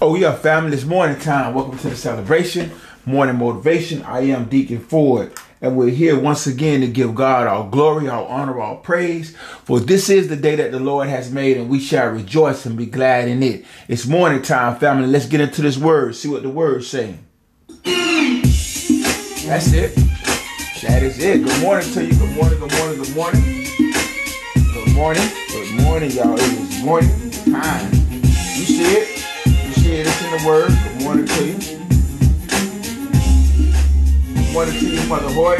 Oh yeah, family, it's morning time. Welcome to the celebration, morning motivation. I am Deacon Ford, and we're here once again to give God our glory, our honor, our praise. For this is the day that the Lord has made, and we shall rejoice and be glad in it. It's morning time, family. Let's get into this word. See what the word's saying. That's it. That is it. Good morning to you. Good morning. Good morning. Good morning. Good morning. Good morning, y'all. It is morning time. You see it? Yeah, it's in the word. Good morning to you. Good morning to you, Mother Hoy.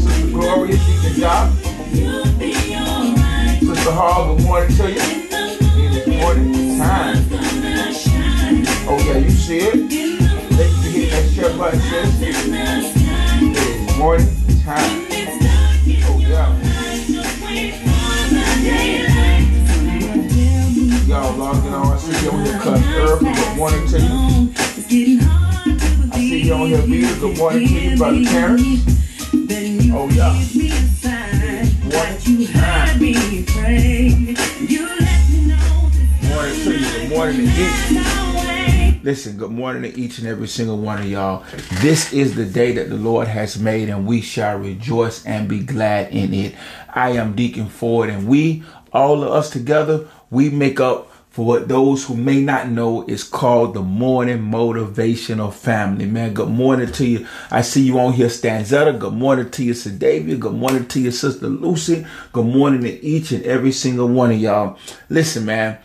Sister Gloria, Deacon Job. Sister Hall, good morning to you. It is morning time. Oh yeah, you see it? Sure you hit that share button, sis. You on here, Cut Herb. Good morning to you. I see you on here, Vita. Good morning to you, Brother Terrence. Oh, yeah. Time. Morning to you. Good morning to each. Listen, good morning to each and every single one of y'all. This is the day that the Lord has made, and we shall rejoice and be glad in it. I am Deacon Ford, and we, all of us together, we make up for what those who may not know is called the morning motivational family. Man, good morning to you. I see you on here, Stanzetta. Good morning to you, Sadavia. Good morning to your sister Lucy. Good morning to each and every single one of y'all. Listen, man.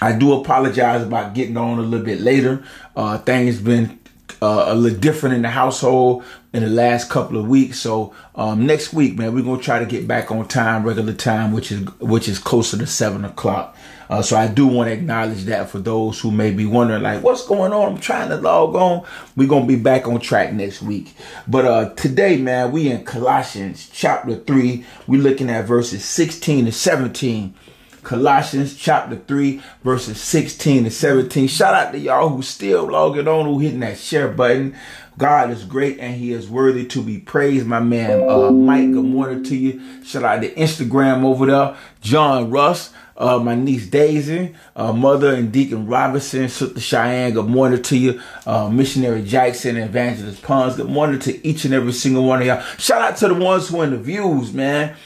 I do apologize about getting on a little bit later. Uh, things been uh, a little different in the household in the last couple of weeks. So um, next week, man, we're gonna try to get back on time, regular time, which is which is closer to seven o'clock. Uh, so I do want to acknowledge that for those who may be wondering, like, what's going on? I'm trying to log on. We're gonna be back on track next week. But uh, today, man, we in Colossians chapter three. We're looking at verses 16 to 17. Colossians chapter 3, verses 16 to 17. Shout out to y'all who still logging on, who hitting that share button. God is great and he is worthy to be praised. My man, uh, Mike, good morning to you. Shout out to Instagram over there. John Russ, uh, my niece Daisy, uh, mother and Deacon Robinson, Sister Cheyenne, good morning to you. Uh, Missionary Jackson, Evangelist Pons, good morning to each and every single one of y'all. Shout out to the ones who in the views, man.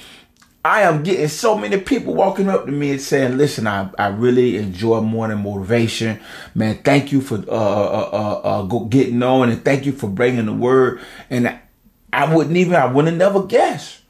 I am getting so many people walking up to me and saying, listen, I, I really enjoy morning motivation. Man, thank you for uh, uh, uh, uh, uh getting on and thank you for bringing the word. And I, I wouldn't even, I wouldn't never guess.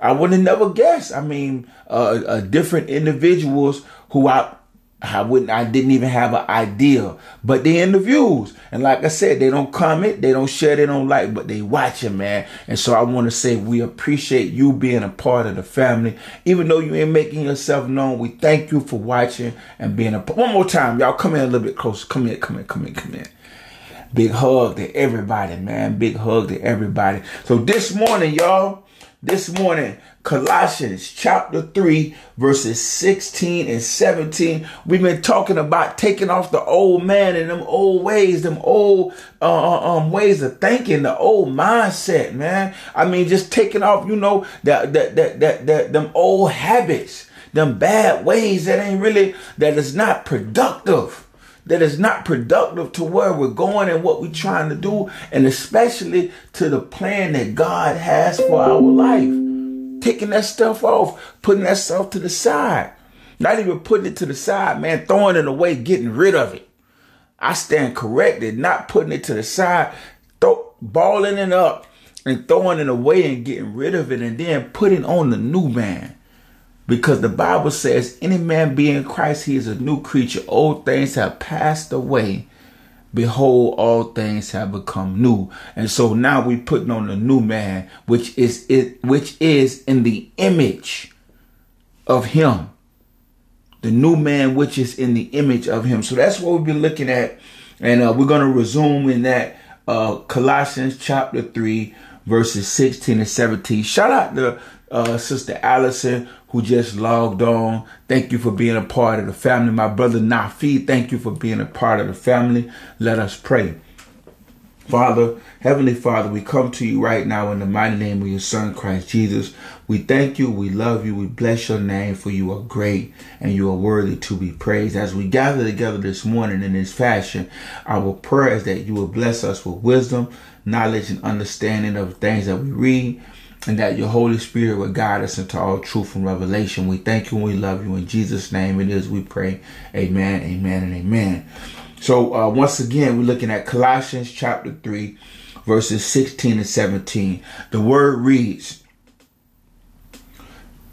I would have never guess. I mean, uh, uh, different individuals who I I wouldn't, I didn't even have an idea, but they in the views. And like I said, they don't comment, they don't share, they don't like, but they watching, man. And so I want to say we appreciate you being a part of the family. Even though you ain't making yourself known, we thank you for watching and being a, one more time, y'all come in a little bit closer. Come in, come in, come in, come in. Big hug to everybody, man. Big hug to everybody. So this morning, y'all, this morning, Colossians chapter 3, verses 16 and 17. We've been talking about taking off the old man and them old ways, them old uh, uh, um, ways of thinking, the old mindset, man. I mean, just taking off, you know, that that that that, that them old habits, them bad ways that ain't really that is not productive that is not productive to where we're going and what we're trying to do, and especially to the plan that God has for our life. Taking that stuff off, putting that stuff to the side. Not even putting it to the side, man, throwing it away, getting rid of it. I stand corrected, not putting it to the side, throw, balling it up and throwing it away and getting rid of it and then putting on the new man. Because the Bible says, any man be in Christ, he is a new creature. Old things have passed away. Behold, all things have become new. And so now we putting on the new man, which is it, which is in the image of him. The new man, which is in the image of him. So that's what we've been looking at. And uh, we're going to resume in that uh, Colossians chapter 3, verses 16 and 17. Shout out to uh, Sister Allison who just logged on. Thank you for being a part of the family. My brother Nafi, thank you for being a part of the family. Let us pray. Father, Heavenly Father, we come to you right now in the mighty name of your Son, Christ Jesus. We thank you, we love you, we bless your name, for you are great and you are worthy to be praised. As we gather together this morning in this fashion, our prayer is that you will bless us with wisdom, knowledge, and understanding of things that we read, and that your Holy Spirit will guide us into all truth and revelation. We thank you and we love you. In Jesus' name it is we pray. Amen, amen, and amen. So uh, once again, we're looking at Colossians chapter 3, verses 16 and 17. The word reads,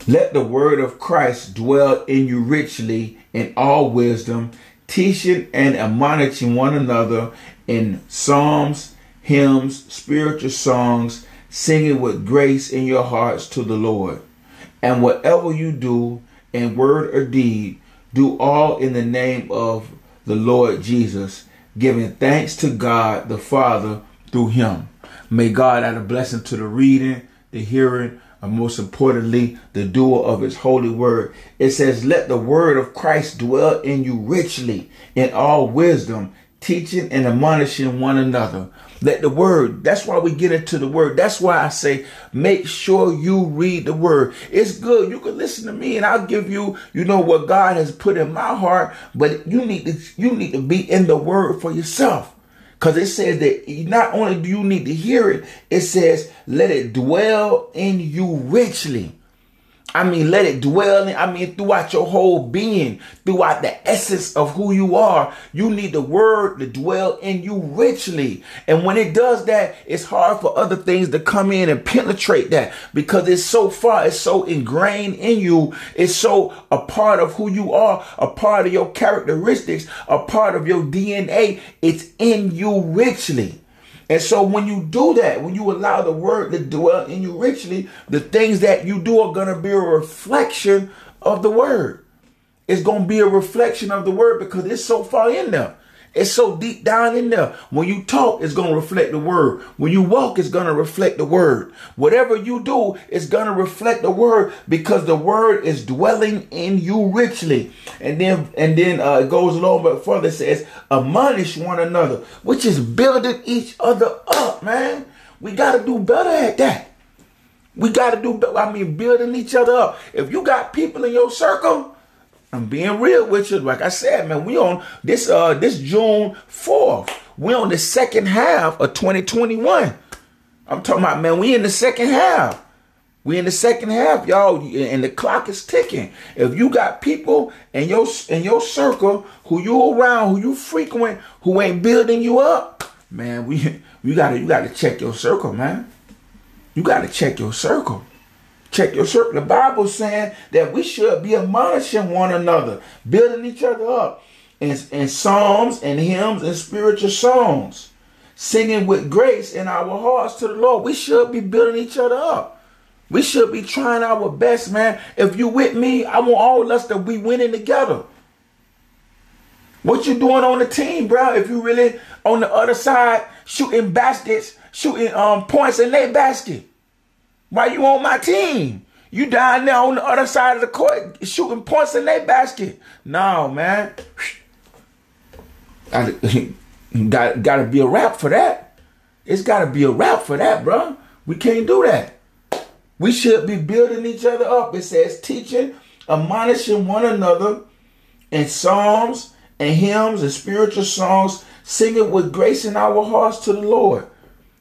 Let the word of Christ dwell in you richly in all wisdom, teaching and admonishing one another in psalms, hymns, spiritual songs, singing with grace in your hearts to the Lord. And whatever you do in word or deed, do all in the name of the Lord Jesus, giving thanks to God the Father through him. May God add a blessing to the reading, the hearing, and most importantly, the doer of his holy word. It says, Let the word of Christ dwell in you richly in all wisdom, teaching and admonishing one another let the word, that's why we get into the word. That's why I say, make sure you read the word. It's good. You can listen to me and I'll give you, you know, what God has put in my heart, but you need to, you need to be in the word for yourself. Cause it says that not only do you need to hear it, it says, let it dwell in you richly. I mean, let it dwell in, I mean, throughout your whole being, throughout the essence of who you are. You need the word to dwell in you richly. And when it does that, it's hard for other things to come in and penetrate that because it's so far, it's so ingrained in you. It's so a part of who you are, a part of your characteristics, a part of your DNA. It's in you richly. And so when you do that, when you allow the word to dwell in you richly, the things that you do are going to be a reflection of the word. It's going to be a reflection of the word because it's so far in there. It's so deep down in there. When you talk, it's going to reflect the word. When you walk, it's going to reflect the word. Whatever you do, it's going to reflect the word because the word is dwelling in you richly. And then, and then uh, it goes a little bit further. It says, admonish one another, which is building each other up, man. We got to do better at that. We got to do, I mean, building each other up. If you got people in your circle I'm being real with you. Like I said, man, we on this uh this June 4th. We on the second half of 2021. I'm talking about, man, we in the second half. We in the second half, y'all, and the clock is ticking. If you got people in your in your circle who you around, who you frequent, who ain't building you up, man, we you gotta you gotta check your circle, man. You gotta check your circle. Check your circle. The Bible's saying that we should be admonishing one another, building each other up in, in psalms and hymns and spiritual songs, singing with grace in our hearts to the Lord. We should be building each other up. We should be trying our best, man. If you with me, I want all of us to be winning together. What you doing on the team, bro? If you really on the other side shooting baskets, shooting um points in their basket. Why you on my team? You down there on the other side of the court shooting points in that basket. No, man. got got to be a wrap for that. It's got to be a wrap for that, bro. We can't do that. We should be building each other up. It says teaching, admonishing one another in psalms and hymns and spiritual songs, singing with grace in our hearts to the Lord.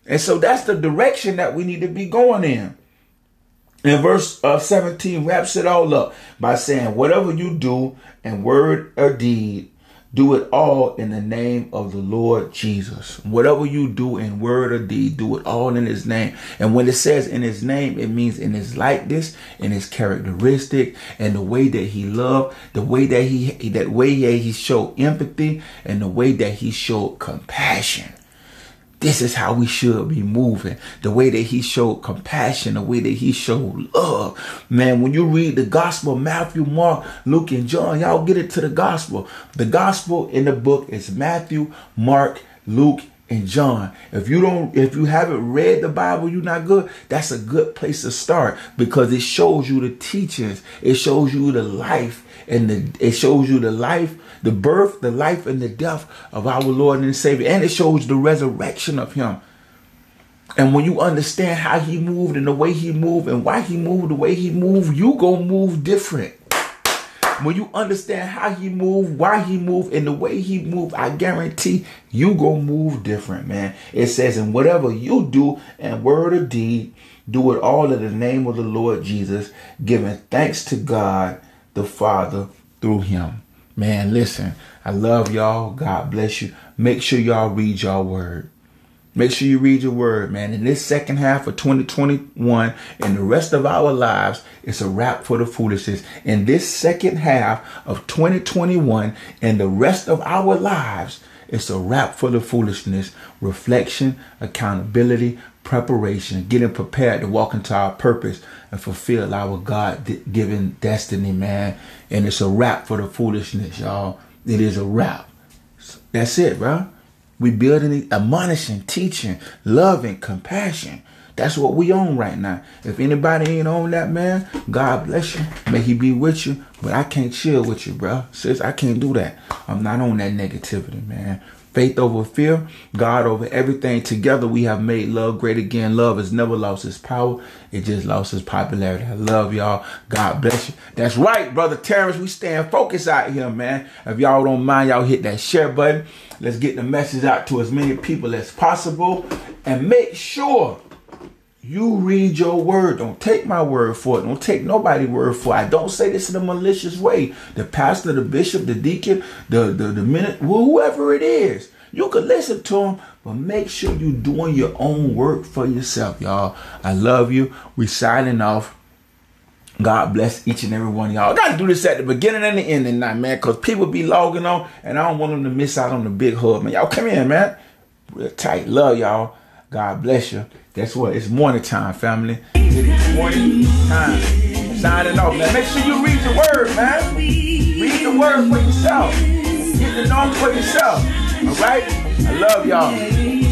And so that's the direction that we need to be going in. And verse uh, 17 wraps it all up by saying, Whatever you do in word or deed, do it all in the name of the Lord Jesus. Whatever you do in word or deed, do it all in his name. And when it says in his name, it means in his likeness, in his characteristic, and the way that he loved, the way that he that way that he showed empathy, and the way that he showed compassion. This is how we should be moving. The way that he showed compassion, the way that he showed love. Man, when you read the gospel, Matthew, Mark, Luke, and John, y'all get it to the gospel. The gospel in the book is Matthew, Mark, Luke, in John. If you don't, if you haven't read the Bible, you're not good. That's a good place to start because it shows you the teachings. It shows you the life and the, it shows you the life, the birth, the life and the death of our Lord and Savior. And it shows the resurrection of him. And when you understand how he moved and the way he moved and why he moved the way he moved, you go move different. When you understand how he moved, why he moved, and the way he moved, I guarantee you go move different, man. It says, and whatever you do in word or deed, do it all in the name of the Lord Jesus, giving thanks to God the Father through him. Man, listen, I love y'all. God bless you. Make sure y'all read y'all word. Make sure you read your word, man. In this second half of 2021 and the rest of our lives, it's a wrap for the foolishness. In this second half of 2021 and the rest of our lives, it's a wrap for the foolishness. Reflection, accountability, preparation, getting prepared to walk into our purpose and fulfill our God given destiny, man. And it's a wrap for the foolishness, y'all. It is a wrap. That's it, bro. We building, admonishing, teaching, loving, compassion. That's what we own right now. If anybody ain't on that, man, God bless you. May he be with you. But I can't chill with you, bro. Sis, I can't do that. I'm not on that negativity, man. Faith over fear, God over everything. Together we have made love great again. Love has never lost its power. It just lost its popularity. I love y'all. God bless you. That's right, brother Terrence. We staying focused out here, man. If y'all don't mind, y'all hit that share button. Let's get the message out to as many people as possible. And make sure you read your word. Don't take my word for it. Don't take nobody's word for it. I don't say this in a malicious way. The pastor, the bishop, the deacon, the the, the minute, whoever it is, you can listen to them, but make sure you're doing your own work for yourself, y'all. I love you. We signing off. God bless each and every one of y'all. I gotta do this at the beginning and the end tonight, man, because people be logging on and I don't want them to miss out on the big hug, man. Y'all come in, man. Real tight. Love y'all. God bless you. Guess what? It's morning time, family. Morning time. Signing off, man. Make sure you read the word, man. Read the word for yourself. Get the know for yourself. All right? I love y'all.